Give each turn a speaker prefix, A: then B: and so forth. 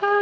A: Ah.